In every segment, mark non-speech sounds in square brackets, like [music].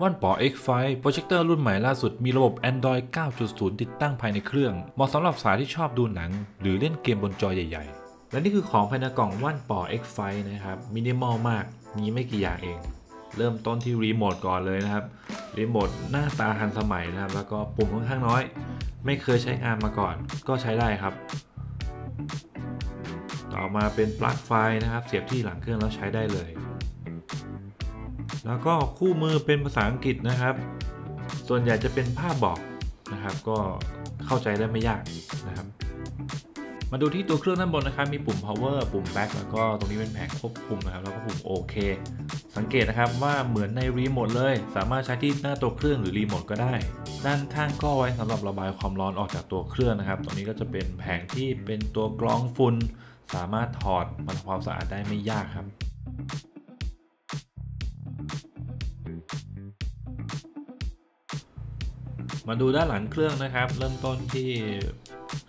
ว่านปอ X5 โปรเจคเตอร์รุ่นใหม่ล่าสุดมีระบบ Android 9.0 ติดตั้งภายในเครื่อง เหมาะสำหรับสายที่ชอบดูหนัง หรือเล่นเกมบนจอใหญ่ ๆ และนี่คือของภายในกล่องว่านปอ X5 นะครับ มินิมอลมาก มีไม่กี่อย่างเอง เริ่มต้นที่รีโมทก่อนเลยนะครับ รีโมทหน้าตาทันสมัยนะครับ แล้วก็ปุ่มค่อนข้างน้อย ไม่เคยใช้งานมาก่อน ก็ใช้ได้ครับ ต่อมาเป็นปลั๊กไฟนะครับ เสียบที่หลังเครื่องแล้วใช้ได้เลย แล้วก็คู่มือเป็นภาษาอังกฤษนะครับ ส่วนใหญ่จะเป็นภาพบอกนะครับ ก็เข้าใจได้ไม่ยากนะครับ มาดูที่ตัวเครื่องด้านบนนะครับ มีปุ่ม power ปุ่ม back แล้วก็ตรงนี้เป็นแผงควบคุมนะครับ แล้วก็ปุ่มโอเคสังเกตนะครับว่าเหมือนในรีโมทเลย สามารถใช้ที่หน้าตัวเครื่องหรือรีโมทก็ได้ ด้านข้างก็ไว้สำหรับระบายความร้อนออกจากตัวเครื่องนะครับ ตรงนี้ก็จะเป็นแผงที่เป็นตัวกรองฝุ่นสามารถถอดมันความสะอาดได้ไม่ยากครับ มาดูด้านหลังเครื่องนะครับ เริ่มต้นที่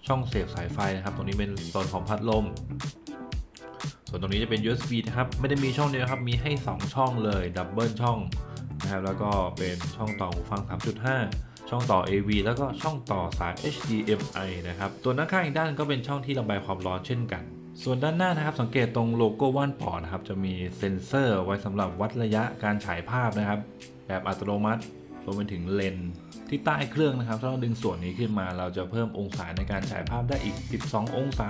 ช่องเสียบสายไฟนะครับ ตรงนี้เป็นโซนของพัดลม ส่วนตรงนี้จะเป็น USB นะครับ ไม่ได้มีช่องเดียวครับ มีให้ 2 ช่องเลย double ช่องนะครับ แล้วก็เป็นช่องต่อหูฟัง 3.5 ช่องต่อ AV แล้วก็ช่องต่อสาย HDMI นะครับ ตัวด้านข้างอีกด้านก็เป็นช่องที่ระบายความร้อนเช่นกัน ส่วนด้านหน้านะครับสังเกตตรงโลโก้ Wanbo นะครับ จะมีเซ็นเซอร์ไว้สำหรับวัดระยะการฉายภาพนะครับ แบบอัตโนมัติ รวมไปถึงเลนที่ใต้เครื่องนะครับถ้าเราดึงส่วนนี้ขึ้นมาเราจะเพิ่มองศาในการฉายภาพได้อีก 12 องศา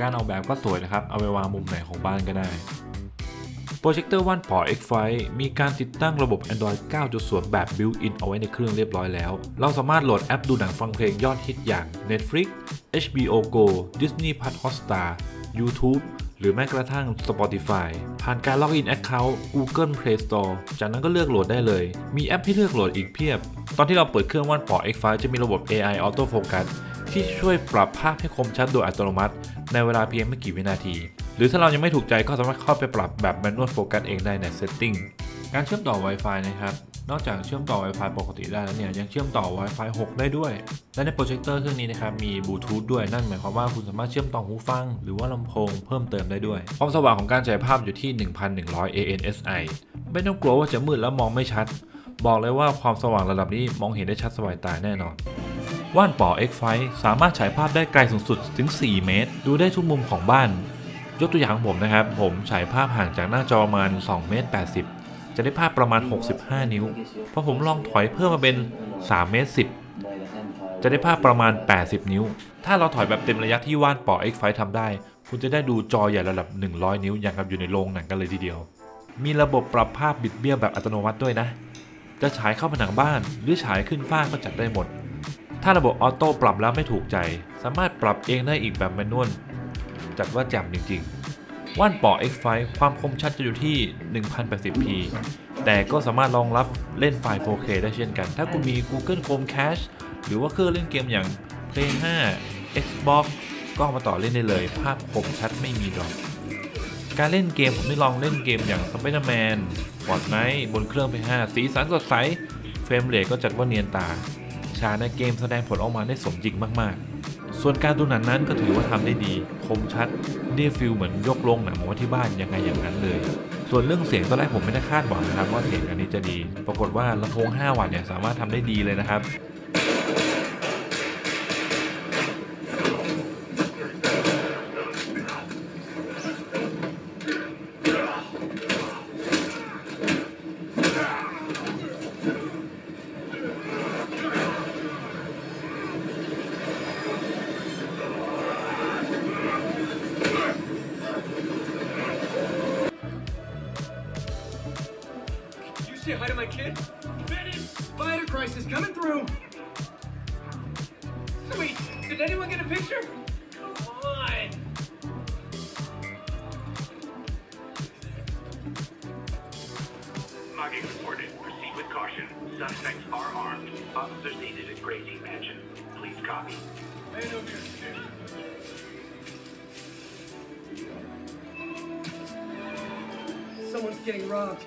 การออกแบบก็สวยนะครับ เอาไปวางมุมไหนของบ้านก็ได้โปรเจคเตอร์ Wanbo X5 มีการติดตั้งระบบ Android 9.0 แบบ built-in เอาไว้ในเครื่องเรียบร้อยแล้ว เราสามารถโหลดแอปดูหนังฟังเพลงยอดฮิตอย่าง Netflix HBO Go Disney Plus Hotstar YouTube หรือแม้กระทั่ง Spotify ผ่านการล็อกอิน Account Google Play Store จากนั้นก็เลือกโหลดได้เลย มีแอปให้เลือกโหลดอีกเพียบ ตอนที่เราเปิดเครื่องว่านปอ X5 จะมีระบบ AI Auto Focus ที่ช่วยปรับภาพให้คมชัดโดยอัตโนมัติ ในเวลาเพียงไม่กี่วินาที หรือถ้าเรายังไม่ถูกใจก็สามารถเข้าไปปรับแบบ Manual Focus เองได้ใน Setting การเชื่อมต่อ Wi-Fi นะครับนอกจากเชื่อมต่อ Wi-Fi ปกติได้แล้วเนี่ยยังเชื่อมต่อ Wi-Fi 6 ได้ด้วย และในโปรเจคเตอร์เครื่องนี้นะครับมีบลูทูธด้วยนั่นหมายความว่าคุณสามารถเชื่อมต่อหูฟัง หรือว่าลำโพงเพิ่มเติมได้ด้วย ความสว่างของการฉายภาพอยู่ที่ 1100 ANSI ไม่ต้องกลัวว่าจะมืดแล้วมองไม่ชัด บอกเลยว่าความสว่างระดับนี้มองเห็นได้ชัดสบายตาแน่นอนว่านปอ X5 สามารถฉายภาพได้ไกลสูงสุดถึง 4 เมตร ดูได้ทุกมุมของบ้าน ยกตัวอย่างของผมนะครับ ผมฉายภาพห่างจากหน้าจอประมาณ2เมตร80 จะได้ภาพประมาณ 65 นิ้ว พอผมลองถอยเพิ่มมาเป็น3เมตร10 จะได้ภาพประมาณ 80 นิ้ว ถ้าเราถอยแบบเต็มระยะที่ว่านปอ X5 ทำได้ คุณจะได้ดูจอใหญ่ระดับ 100 นิ้วอย่างกับอยู่ในโรงหนังกันเลยทีเดียว มีระบบปรับภาพบิดเบี้ยวแบบอัตโนมัติด้วยนะ จะฉายเข้าผนังบ้าน หรือฉายขึ้นฟ้าก็จัดได้หมด ถ้าระบบออโต้ปรับแล้วไม่ถูกใจ สามารถปรับเองได้อีกแบบแมนนวลจัดว่าแจ่มจริงๆ Wanbo X5 ความคมชัดจะอยู่ที่ 1080p แต่ก็สามารถรองรับเล่นไฟล์ 4K ได้เช่นกัน ถ้าคุณมี Google Chromecast หรือว่าเครื่องเล่นเกมอย่าง Play 5 Xbox ก็เอามาต่อเล่นได้เลย ภาพคมชัดไม่มี drop การเล่นเกมผมได้ลองเล่นเกมอย่าง Spider-Man Fortnite บนเครื่อง Play 5สีสันสดใส frame rate ก็จัดว่าเนียนตาฉากในเกมแสดงผลออกมาได้สมจริงมากๆ ส่วนการดูหนังนั้นก็ถือว่าทำได้ดี คมชัดได้ฟิลเหมือนยกลงหนังมาที่บ้านยังไงอย่างนั้นเลย ส่วนเรื่องเสียงตอนแรกผมไม่ได้คาดหวังนะครับว่าเสียงอันนี้จะดี ปรากฏว่าลำโพง5วัตต์เนี่ยสามารถทำได้ดีเลยนะครับ say hi to my kid? Bennett! Spider crisis coming through! Sweet! Did anyone get a picture? Come on! Mugging reported. Proceed with caution. Suspects are armed. Officers needed at Gracie Mansion. Please copy. Man over here, kid. Someone's getting robbed.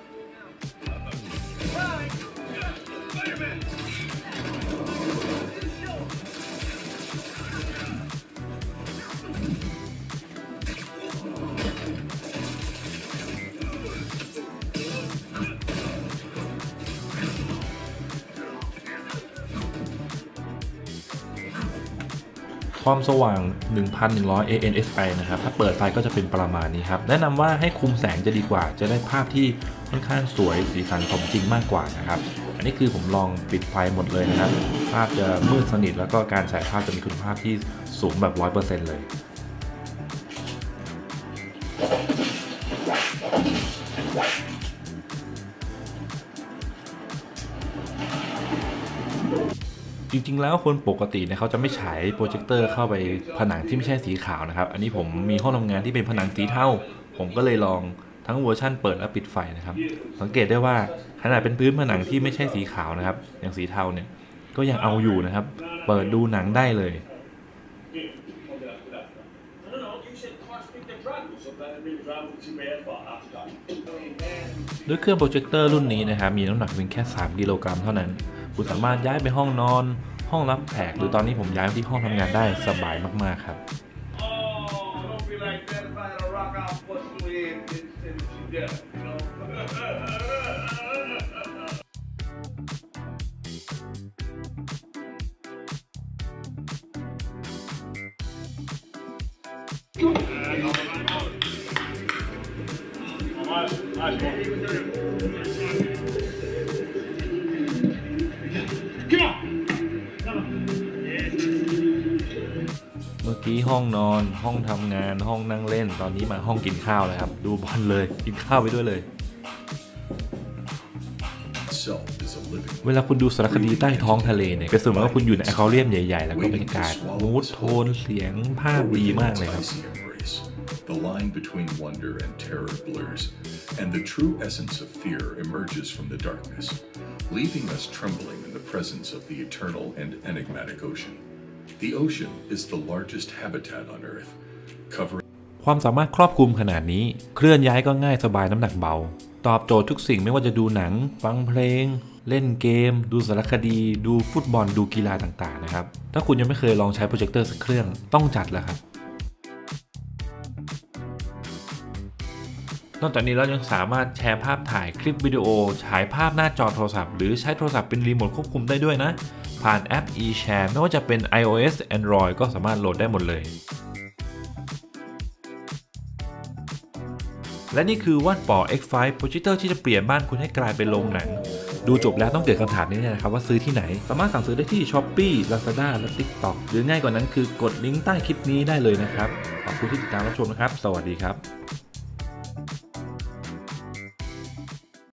ความสว่าง 1,100 ANSI นะครับ ถ้าเปิดไฟก็จะเป็นประมาณนี้ครับ แนะนำว่าให้คุมแสงจะดีกว่า จะได้ภาพที่ ค่อนข้างสวยสีสันสมจริงมากกว่านะครับ อันนี้คือผมลองปิดไฟหมดเลยนะครับ ภาพจะมืดสนิทแล้วก็การฉายภาพจะมีคุณภาพที่สูงแบบ 100%เลยจริงๆ แล้วคนปกติเนี่ยเขาจะไม่ฉายโปรเจคเตอร์เข้าไปผนังที่ไม่ใช่สีขาวนะครับ อันนี้ผมมีห้องทำงานที่เป็นผนังสีเทาผมก็เลยลอง ทั้งเวอร์ชั่นเปิดและปิดไฟนะครับ สังเกตได้ว่าขนาดเป็นพื้นผนังที่ไม่ใช่สีขาวนะครับ อย่างสีเทาเนี่ยก็ยังเอาอยู่นะครับ เปิดดูหนังได้เลย ด้วยเครื่องโปรเจคเตอร์รุ่นนี้นะครับ มีน้ำหนักเพียงแค่ 3 กิโลกรัมเท่านั้น คุณสามารถย้ายไปห้องนอน ห้องรับแขกหรือตอนนี้ผมย้ายไปที่ห้องทำงานได้สบายมากๆครับ death, you know? [laughs] ที่ห้องนอน ห้องทำงาน ห้องนั่งเล่น ตอนนี้มาห้องกินข้าวเลยครับ ดูบอลเลย กินข้าวไปด้วยเลย เวลาคุณดูสารคดีใต้ท้องทะเลเนี่ยเป็นส่วนมากคุณอยู่ในอะควาเรียมใหญ่ ๆ แล้วก็บรรยากาศมูดโทนเสียงภาพดีมากเลยครับ The line between wonder and terror blurs, and the true essence of fear emerges from the darkness, leaving us trembling in the presence of the eternal and enigmatic ocean. The ocean is the largest habitat on Earth, covering ความสามารถครอบคลุมขนาดนี้ เคลื่อนย้ายก็ง่ายสบายน้ำหนักเบา ตอบโจทย์ทุกสิ่งไม่ว่าจะดูหนัง ฟังเพลง เล่นเกม ดูสารคดี ดูฟุตบอล ดูกีฬาต่างๆนะครับ ถ้าคุณยังไม่เคยลองใช้โปรเจคเตอร์สักเครื่องต้องจัดแล้วครับ นอกจากนี้เรายังสามารถแชร์ภาพถ่ายคลิปวิดีโอ ฉายภาพหน้าจอโทรศัพท์ หรือใช้โทรศัพท์เป็นรีโมทควบคุมได้ด้วยนะ ผ่านแอป eShare ไม่ว่าจะเป็น iOS Android ก็สามารถโหลดได้หมดเลยและนี่คือว่านปอ X5 โปรเจคเตอร์ที่จะเปลี่ยนบ้านคุณให้กลายเป็นโรงหนัง ดูจบแล้วต้องเกิดคำถามนี้นะครับว่าซื้อที่ไหน สามารถสั่งซื้อได้ที่ Shopee Lazada และ TikTok หรือง่ายกว่านั้นคือกดลิงก์ใต้คลิปนี้ได้เลยนะครับ ขอบคุณที่ติดตามรับชมนะครับ สวัสดีครับ